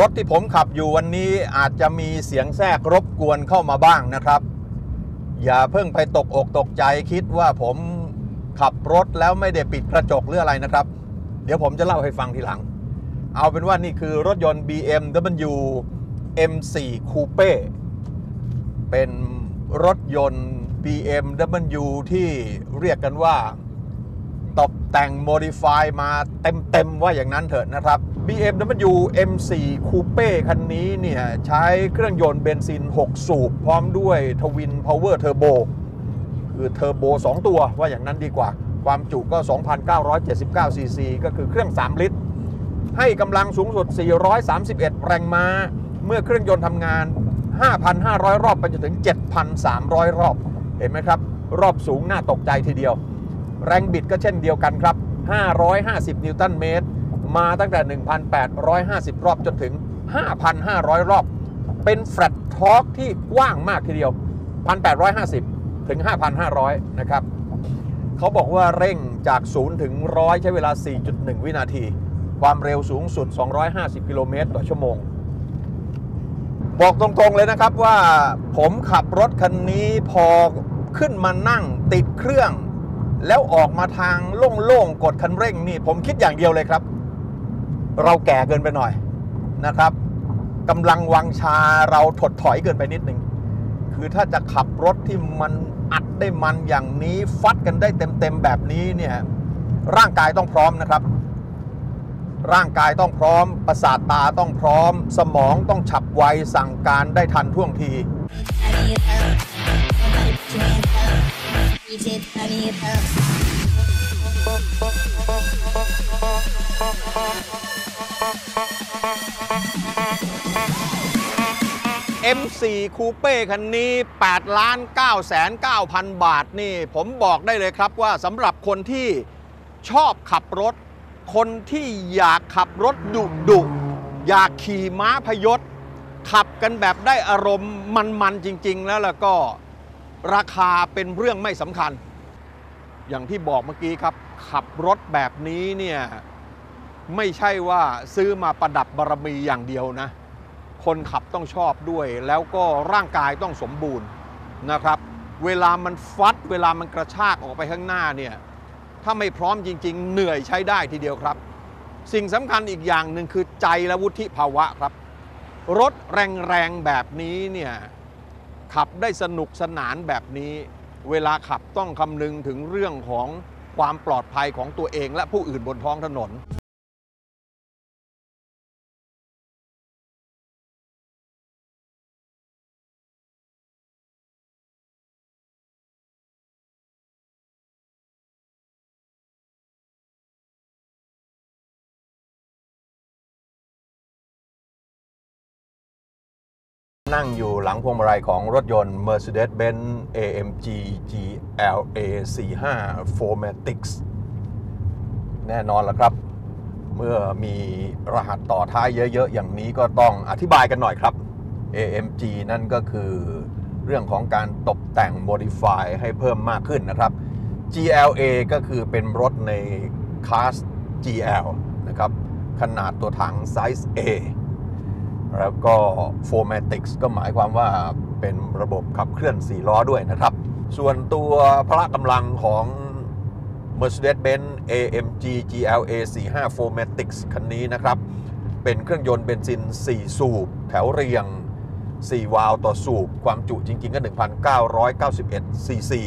รถที่ผมขับอยู่วันนี้อาจจะมีเสียงแทรกรบกวนเข้ามาบ้างนะครับ อย่าเพิ่งไปตกอกตกใจคิดว่าผมขับรถแล้วไม่ได้ปิดกระจกหรืออะไรนะครับ เดี๋ยวผมจะเล่าให้ฟังทีหลัง เอาเป็นว่านี่คือรถยนต์ BMW M4 Coupe เป็นรถยนต์ BMW ที่เรียกกันว่า ตกแต่งโมดิฟายมาเต็มๆว่าอย่างนั้นเถอะนะครับ BMW M4 Coupe คันนี้เนี่ยใช้เครื่องยนต์เบนซิน 6 สูบ พร้อมด้วย TwinPower Turbo คือเทอร์โบ2 ตัวว่าอย่างนั้นดีกว่า ความจุก็ 2,979 ซีซี ก็คือเครื่อง 3 ลิตร ให้กำลังสูงสุด 431 แรงม้า เมื่อเครื่องยนต์ทำงาน 5,500 รอบไปจนถึง 7,300 รอบ เห็นไหมครับ รอบสูงน่าตกใจทีเดียว แรงบิดก็เช่นเดียวกันครับ 550 นิวตันเมตร มาตั้งแต่ 1,850 รอบจนถึง 5,500 รอบ เป็น flat torque ที่กว้างมากทีเดียว 1,850 ถึง 5,500 นะครับ เขาบอกว่าเร่งจาก 0 ถึง 100 ใช้เวลา 4.1 วินาที ความเร็วสูงสุด 250 กิโลเมตรต่อชั่วโมง บอกตรงๆเลยนะครับว่าผมขับรถคันนี้พอขึ้นมานั่งติดเครื่องแล้วออกมาทางโล่งๆ กดคันเร่งนี่ผมคิดอย่างเดียวเลยครับ เราแก่เกินไปหน่อยนะครับกำลังวังชาเราถดถอยเกินไปนิดหนึ่งคือถ้าจะขับรถที่มันอัดได้มันอย่างนี้ฟัดกันได้เต็มๆแบบนี้เนี่ยร่างกายต้องพร้อมนะครับ ร่างกายต้องพร้อม ประสาทตาต้องพร้อม สมองต้องฉับไวสั่งการได้ทันท่วงที M4 คูเป้คันนี้8ล้าน9แสน9พันบาทนี่ ผมบอกได้เลยครับว่าสำหรับคนที่ชอบขับรถ คนที่อยากขับรถดุดุอยากขี่ม้าพยศ ขับกันแบบได้อารมณ์มันๆจริง ๆ แล้วแล้วก็ราคาเป็นเรื่องไม่สำคัญ อย่างที่บอกเมื่อกี้ครับ ขับรถแบบนี้เนี่ยไม่ใช่ว่าซื้อมาประดับบารมีอย่างเดียวนะ คนขับต้องชอบด้วย แล้วก็ร่างกายต้องสมบูรณ์นะครับ เวลามันฟัด เวลามันกระชากออกไปข้างหน้าเนี่ยถ้าไม่พร้อมจริง ๆ เหนื่อยใช้ได้ทีเดียวครับ สิ่งสำคัญอีกอย่างหนึ่งคือใจและวุฒิภาวะครับ รถแรงๆแบบนี้เนี่ยขับได้สนุกสนานแบบนี้ เวลาขับต้องคำนึงถึงเรื่องของความปลอดภัยของตัวเองและผู้อื่นบนท้องถนนนั่งอยู่หลังพวงมาลัยของรถยนต์ Mercedes-Benz AMG GLA 45 4MATIC แน่นอนละครับ เมื่อมีรหัสต่อท้ายเยอะ ๆ อย่างนี้ก็ต้องอธิบายกันหน่อยครับ AMG นั่นก็คือเรื่องของการตกแต่ง modify ให้เพิ่มมากขึ้นนะครับ GLA ก็คือเป็นรถในคลาส GL นะครับ ขนาดตัวถังไซส์ A แล้วก็ 4MATIC ก็หมายความว่า เป็นระบบขับเคลื่อน 4 ล้อด้วยนะครับ ส่วนตัวพละกำลังของ Mercedes-Benz AMG GLA 45 4MATIC คันนี้นะครับ เป็นเครื่องยนต์เบนซิน 4 สูบ แถวเรียง 4 วาล์วต่อสูบ ความจุจริง ๆ ก็ 1,991 ซีซี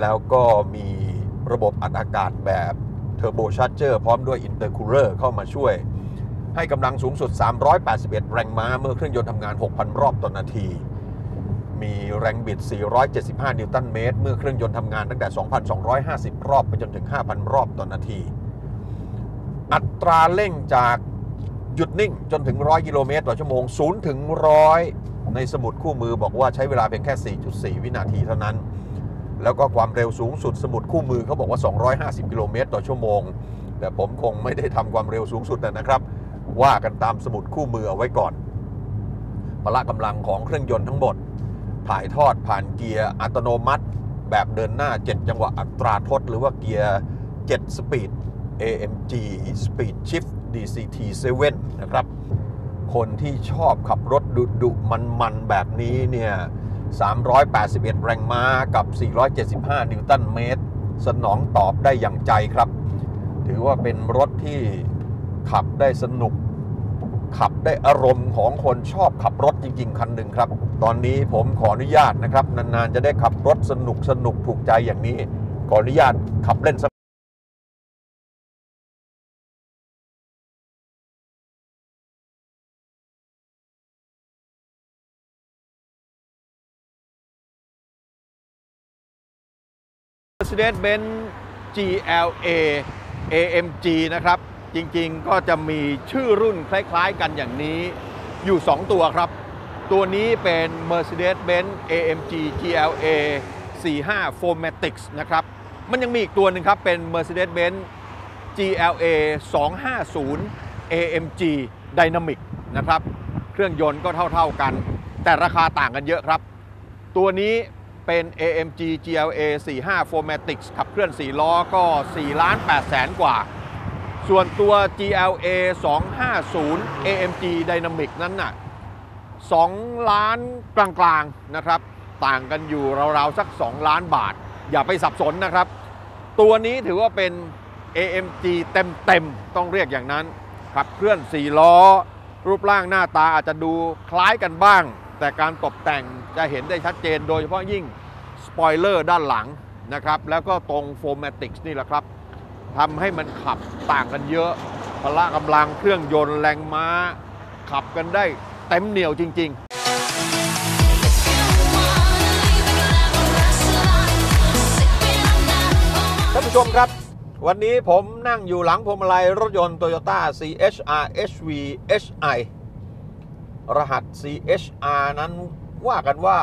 แล้วก็มีระบบอัดอากาศแบบ turbocharger พร้อมด้วยอินเตอร์คูลเลอร์เข้ามาช่วย ให้กำลังสูงสุด 381 แรงม้า เมื่อเครื่องยนต์ทำงาน 6,000 รอบต่อนาที มีแรงบิด 475 นิวตันเมตร เมื่อเครื่องยนต์ทำงานตั้งแต่ 2,250 รอบไปจนถึง 5,000 รอบต่อนาที อัตราเร่งจากหยุดนิ่งจนถึง 100 กิโลเมตรต่อชั่วโมง 0 ถึง 100 ในสมุดคู่มือบอกว่าใช้เวลาเพียงแค่ 4.4 วินาทีเท่านั้น แล้วก็ความเร็วสูงสุดสมุดคู่มือเขาบอกว่า 250 กิโลเมตรต่อชั่วโมง แต่ผมคงไม่ได้ทำความเร็วสูงสุดนะครับ ว่ากันตามสมุดคู่มือเอาไว้ก่อนพละกำลังของเครื่องยนต์ทั้งหมด ถ่ายทอดผ่านเกียร์อัตโนมัติ แบบเดินหน้า 7 จังหวะอัตราทด หรือว่าเกียร์7 speed AMG Speed Shift DCT 7 นะครับ คนที่ชอบขับรถดุดุมันมันแบบนี้เนี่ย 381 แรงม้ากับ 475 นิวตันเมตร สนองตอบได้อย่างใจครับ ถือว่าเป็นรถที่ขับได้สนุก ขับได้อารมณ์ของคนชอบขับรถจริง ๆ คันหนึ่งครับ ตอนนี้ผมขออนุญาตนะครับ นานๆ จะได้ขับรถสนุกสนุกถูกใจอย่างนี้ ขออนุญาตขับเล่นสัก Mercedes-Benz GLA AMG นะครับ จริงๆ ก็จะมีชื่อรุ่นคล้ายๆกันอย่างนี้อยู่ 2 ตัวครับ ตัวนี้เป็น Mercedes-Benz AMG GLA 45 Formatic นะครับ มันยังมีอีกตัวหนึ่งครับ เป็น Mercedes-Benz GLA 250 AMG Dynamic นะครับ เครื่องยนต์ก็เท่าๆกัน แต่ราคาต่างกันเยอะครับ ตัวนี้เป็น AMG GLA 45 Formatic ขับเคลื่อน 4 ล้อก็4ล้าน8แสนกว่า ส่วนตัว GLA 250 AMG Dynamic นั้นน่ะ2ล้านกลางๆนะครับ ต่างกันอยู่ราวๆสัก 2 ล้านบาท อย่าไปสับสนนะครับ ตัวนี้ถือว่าเป็น AMG เต็มๆ ต้องเรียกอย่างนั้น ขับเคลื่อน 4 ล้อ รูปร่างหน้าตาอาจจะดูคล้ายกันบ้าง แต่การตกแต่งจะเห็นได้ชัดเจน โดยเฉพาะยิ่ง สปอยเลอร์ด้านหลังนะครับ แล้วก็ตรงโฟม a ติกนี่แหละครับ ทำให้มันขับต่างกันเยอะพละกำลังเครื่องยนต์แรงม้า ขับกันได้เต็มเหนียวจริง ๆ ท่านผู้ชมครับ วันนี้ผมนั่งอยู่หลังพวงมาลัยรถยนต์ Toyota CHR HV HI รหัส CHR นั้นว่ากันว่า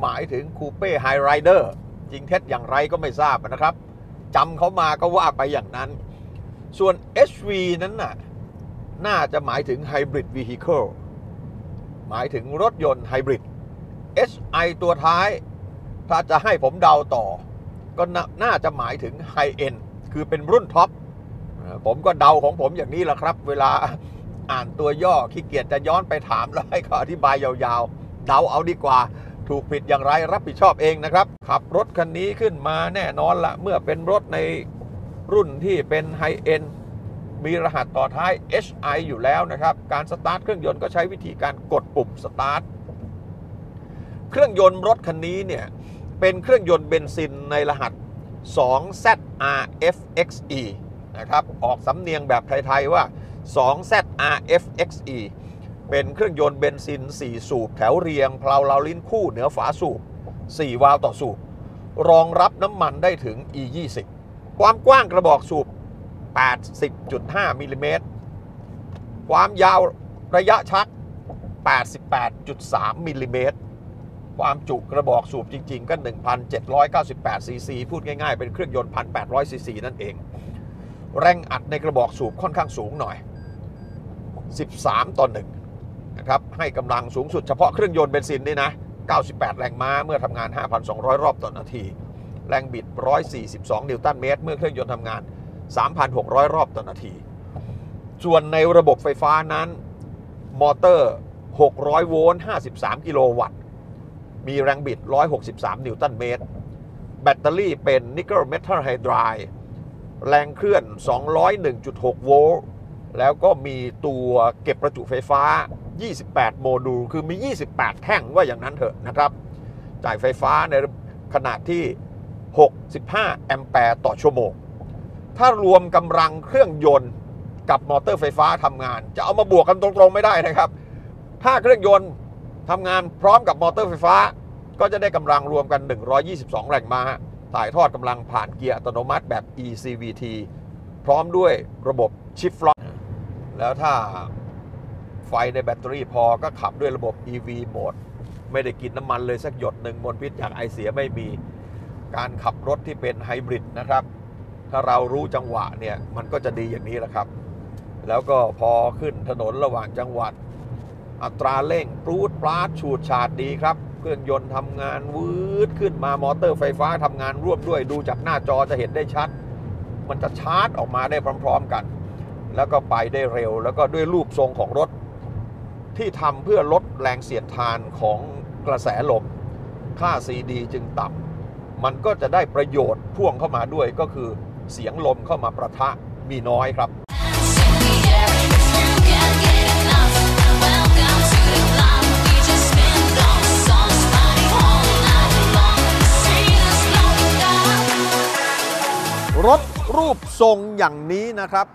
หมายถึงคูเป้ไฮไรเดอร์จริงเท็จอย่างไรก็ไม่ทราบนะครับ จำเขามาก็ว่าไปอย่างนั้น ส่วน HV นั้นน่ะ น่าจะหมายถึง Hybrid Vehicle หมายถึงรถยนต์ไฮบริด HI ตัวท้าย ถ้าจะให้ผมเดาต่อ ก็นาน่าจะหมายถึง high-end คือเป็นรุ่น top ผมก็เดาของผมอย่างนี้แหละครับ เวลาอ่านตัวย่อขี้เกียจจะย้อนไปถามแล้วให้เขาอธิบายยาวๆ เดาเอาดีกว่า ถูกผิดอย่างไรรับผิดชอบเองนะครับ ขับรถคันนี้ขึ้นมาแน่นอนละเมื่อเป็นรถในรุ่นที่เป็น high-end มีรหัสต่อท้าย HI อยู่แล้วนะครับ การสตาร์ทเครื่องยนต์ก็ใช้วิธีการกดปุ่มสตาร์ทเครื่องยนต์รถคันนี้เนี่ย เป็นเครื่องยนต์เบนซินในรหัส 2ZRFXE นะครับ ออกสำเนียงแบบไทย ๆ ว่า 2ZRFXE เป็นเครื่องยนต์เบนซิน 4 สูบ แถวเรียงเพลาเลาลิ้นคู่เหนือฝาสูบ 4 วาล์วต่อสูบ รองรับน้ำมันได้ถึง E20 ความกว้างกระบอกสูบ 80.5 มิลลิเมตร ความยาวระยะชัก 88.3 มิลลิเมตร ความจุกระบอกสูบจริง ๆ ก็ 1,798ซีซีพูดง่ายๆ เป็นเครื่องยนต์ 1,800ซีซีนั่นเอง แรงอัดในกระบอกสูบค่อนข้างสูงหน่อย 13 ต่อ 1 นะครับให้กำลังสูงสุดเฉพาะเครื่องยนต์เบนซินนี่นะ 98 แรงม้าเมื่อทำงาน 5,200 รอบต่อนาที แรงบิด 142 นิวตันเมตร เมื่อเครื่องยนต์ทำงาน 3,600 รอบต่อนาที ส่วนในระบบไฟฟ้านั้น มอเตอร์ 600 โวลต์ 53 กิโลวัตต์ มีแรงบิด 163 นิวตันเมตร แบตเตอรี่เป็น nickel metal hydride แรงเคลื่อน 201.6 โวลต์ แล้วก็มีตัวเก็บประจุไฟฟ้า 28 โมดูล คือมี 28 แท่งว่าอย่างนั้นเถอะนะครับ จ่ายไฟฟ้าในขนาดที่ 65 แอมแปร์ต่อชั่วโมง ถ้ารวมกำลังเครื่องยนต์กับมอเตอร์ไฟฟ้าทำงาน จะเอามาบวกกันตรงๆไม่ได้นะครับ ถ้าเครื่องยนต์ทำงานพร้อมกับมอเตอร์ไฟฟ้า ก็จะได้กำลังรวมกัน 122 แรงม้าถ่ายทอดกำลังผ่านเกียร์อัตโนมัติแบบ eCVT พร้อมด้วยระบบ shift lock แล้วถ้า ไฟในแบตเตอรี่พอก็ขับด้วยระบบ EV mode ไม่ได้กินน้ำมันเลยสักหยดหนึ่งมลพิษจากไอเสียไม่มี การขับรถที่เป็นไฮบริดนะครับ ถ้าเรารู้จังหวะเนี่ยมันก็จะดีอย่างนี้แหละครับ แล้วก็พอขึ้นถนนระหว่างจังหวัด อัตราเร่งปรูดปราดฉูดฉาดดีครับเครื่องยนต์ทำงานวืดขึ้นมามอเตอร์ไฟฟ้าทำงานร่วมด้วยดูจากหน้าจอจะเห็นได้ชัด มันจะชาร์จออกมาได้พร้อม ๆกัน แล้วก็ไปได้เร็ว แล้วก็ด้วยรูปทรงของรถ ที่ทำเพื่อลดแรงเสียดทานของกระแสลม ค่า CD จึงต่ำมันก็จะได้ประโยชน์พ่วงเข้ามาด้วยก็คือเสียงลมเข้ามาประทะมีน้อยครับรถรูปทรงอย่างนี้นะครับ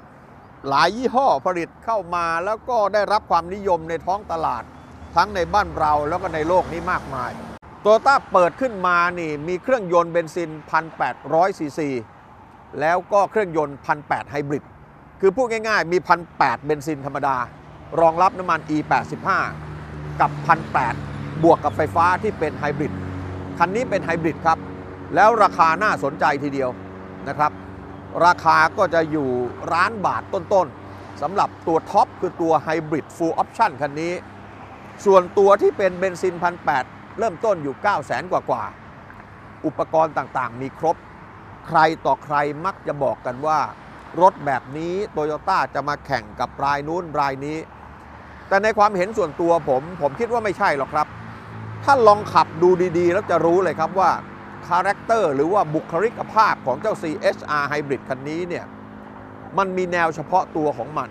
หลายยี่ห้อผลิตเข้ามาแล้วก็ได้รับความนิยมในท้องตลาด ทั้งในบ้านเราแล้วก็ในโลกนี้มากมายโตโยต้าเปิดขึ้นมานี่มีเครื่องยนต์เบนซิน 1,800 ซีซี แล้วก็เครื่องยนต์ 1,800 ไฮบริด คือพูดง่ายๆ มี 1,800 เบนซินธรรมดา รองรับน้ำมัน E85 กับ 1,800 บวกกับไฟฟ้าที่เป็นไฮบริด คันนี้เป็นไฮบริดครับ แล้วราคาน่าสนใจทีเดียวนะครับ ราคาก็จะอยู่ร้านบาทต้นๆสำหรับตัวท็อปคือตัวไฮบริด Full Option คันนี้ ส่วนตัวที่เป็นเบนซิน1,800เริ่มต้นอยู่ 9 0 0 0 0 0กว่ากว่าๆอุปกรณ์ต่างๆ มีครบ ใครต่อใครมักจะบอกกันว่า รถแบบนี้โตโยต้าจะมาแข่งกับรายนู้นรายนี้ แต่ในความเห็นส่วนตัวผม ผมคิดว่าไม่ใช่หรอกครับ ถ้าลองขับดูดีๆ แล้วจะรู้เลยครับว่า character หรือว่าบุคลิกภาพของเจ้า CHR Hybrid คันนี้เนี่ย มันมีแนวเฉพาะตัวของมัน